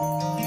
な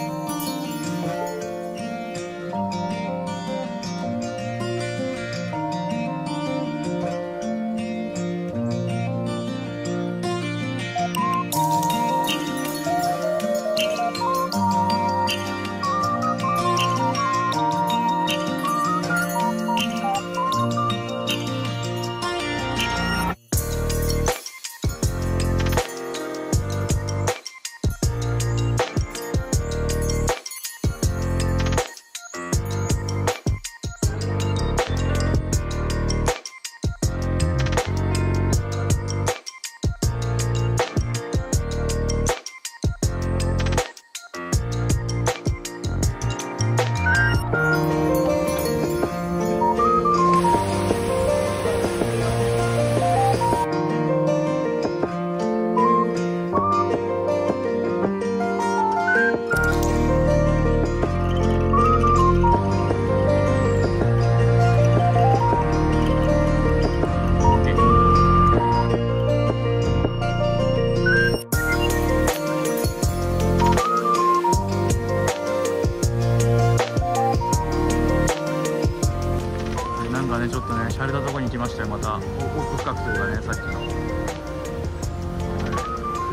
奥深くというかねさっきの。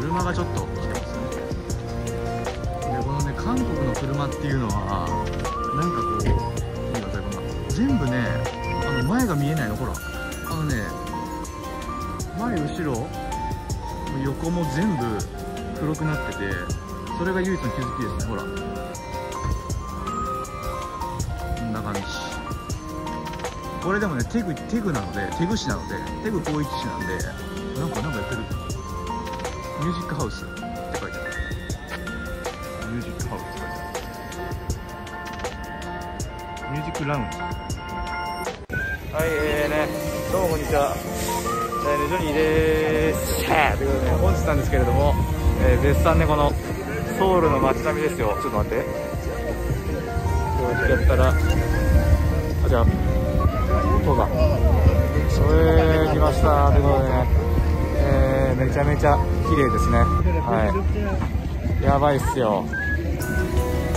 車がちょっと来てますね。でこのね韓国の車っていうのはなんかこういいかそれこ全部ねあの前が見えないのほら。あのね前後ろ横も全部黒くなっててそれが唯一の気づきですねほら。これでもねテグテグなのでテグ市なのでテグ広域市なんでなんかなんかやってる。ミュージックハウスって書いてある。ミュージックハウスって書いてある。ミュージックラウンジ。はいえーね。どうもこんにちは。えーねジョニーでーすということで、ね、本日なんですけれども、えー絶賛ねこのソウルの街並みですよ。ちょっと待って。こうやってやったらあじゃあ音が。それ来ました。ということでね、えーめちゃめちゃ綺麗ですね。はい。やばいっすよ。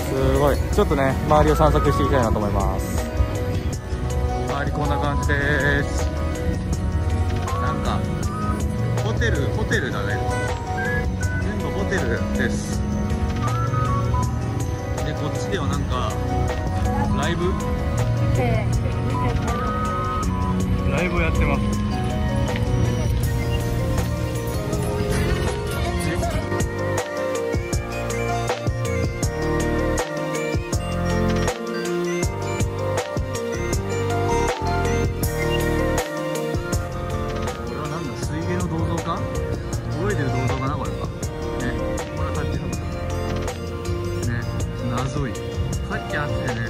すごい。ちょっとね周りを散策していきたいなと思います。周りこんな感じです。なんかホテルホテルだね全部ホテルです。でこっちではなんかライブ？ライブをやってます。これはなんだ？水泳の銅像か？泳いでる銅像かなこれは？ね。これはタッチのね。謎い。さっきあっちでね。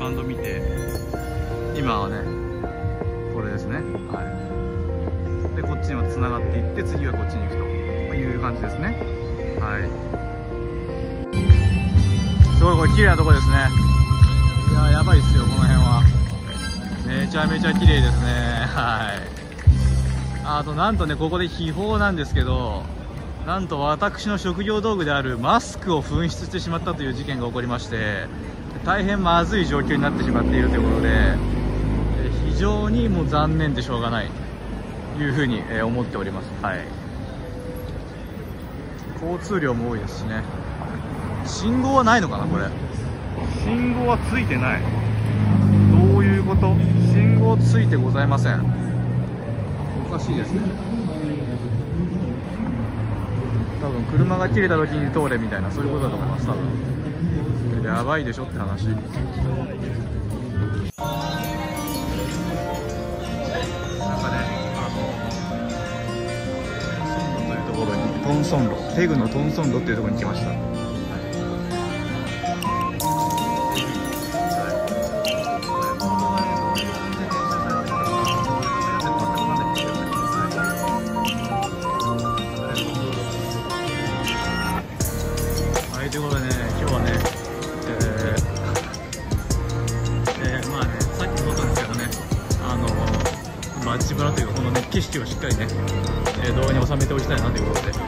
バンド見て。今はねね。はい。でこっちにもつながっていって次はこっちに行くと。いう感じですね。はい。すごいこれ綺麗なとこですね。いややばいっすよこの辺は。めちゃめちゃ綺麗ですね。はい。あとなんとねここで秘宝なんですけどなんと私の職業道具であるマスクを紛失してしまったという事件が起こりまして大変まずい状況になってしまっているということで常にもう残念でしょうがないというふうにえー思っております。はい。交通量も多いですしね。信号はないのかなこれ。信号はついてない。どういうこと？信号ついてございません。おかしいですね。多分車が切れた時に通れみたいなそういうことだと思います多分。やばいでしょって話トンソンロテグのトンソンロっていうところに来ました。はい、ということでね、今日はね、えー えーまあね、さっきもそうなんですけどね、あの街ブラというか、このね、景色をしっかりね、えー動画に収めておきたいなということで、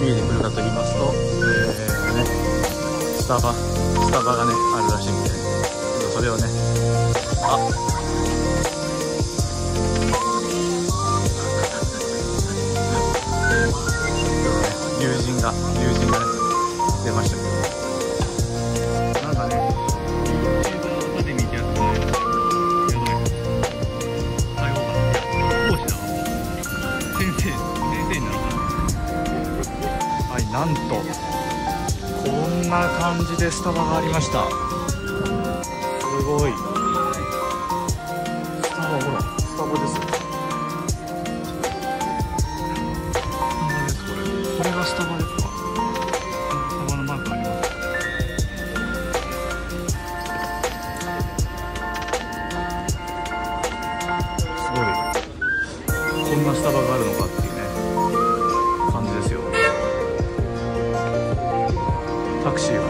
見えてくるかと言いますとえー、ねスタバスタバがねあるらしいんでそれをねあ 友人が友人がね出ましたけど。じでスタバがありました。すごい。スタバほらスタバですこれこれがスタバですか？スタバのマークあります。すごい。こんなスタバがあるのかっていうね感じですよ。タクシーが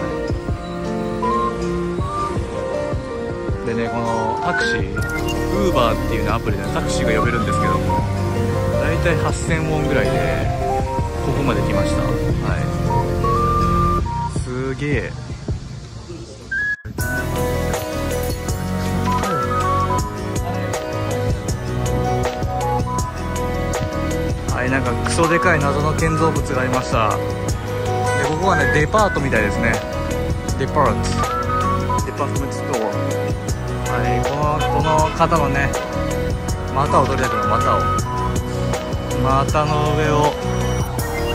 タクシーウーバーっていうねアプリで、ね、タクシーが呼べるんですけども大体8000ウォンぐらいでここまで来ました。はい。すげえ。はいなんかクソでかい謎の建造物がありました。でここはねデパートみたいですね。デパート。デパートメントストアはいこの方のね股を取りたくの股を。股の上を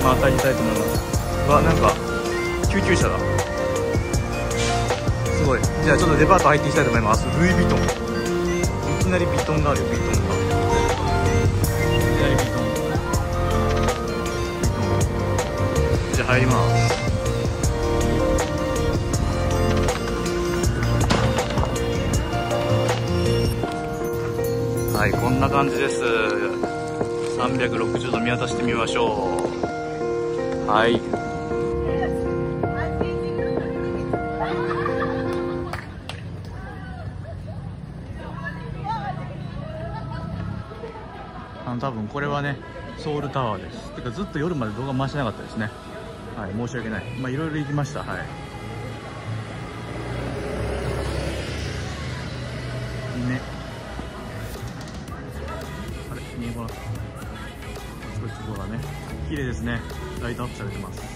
股にたいと思います。うわなんか救急車だ。すごい。じゃあちょっとデパート入っていきたいと思います。ルイ・ヴィトン。いきなりヴィトンがあるよヴィトンが。いきなりヴィトン。じゃあ入りますはいこんな感じです。360度見渡してみましょう。はい。あの多分これはねソウルタワーです。てかずっと夜まで動画回してなかったですね。はい申し訳ない。まあいろいろ行きました。はい。綺麗ですね。ライトアップされてます。